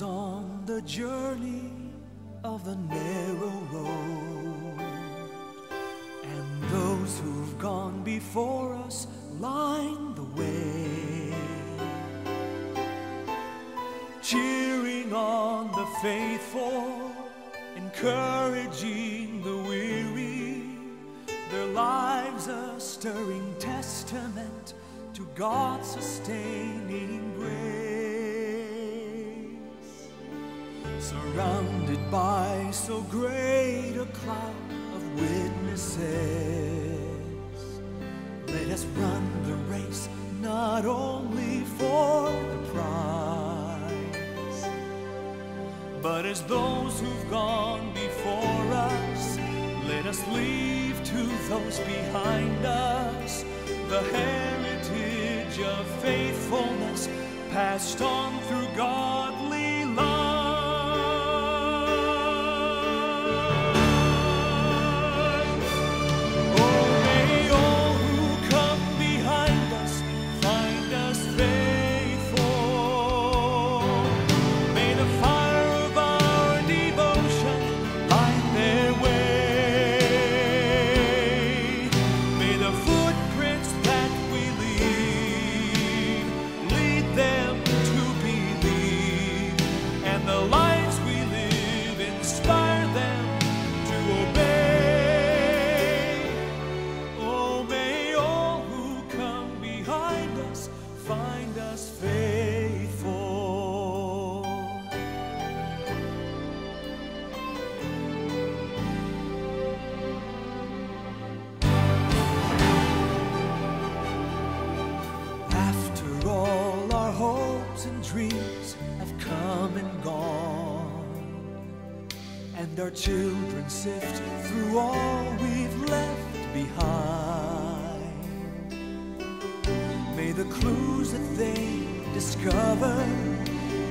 On the journey of the narrow road, and those who've gone before us line the way, cheering on the faithful, encouraging the weary, their lives a stirring testament to God's sustaining grace. Surrounded by so great a cloud of witnesses, let us run the race not only for the prize, but as those who've gone before us, let us leave to those behind us the heritage of faithfulness passed on through godly and our children sift through all we've left behind. May the clues that they discover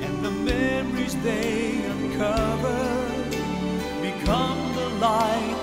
and the memories they uncover become the light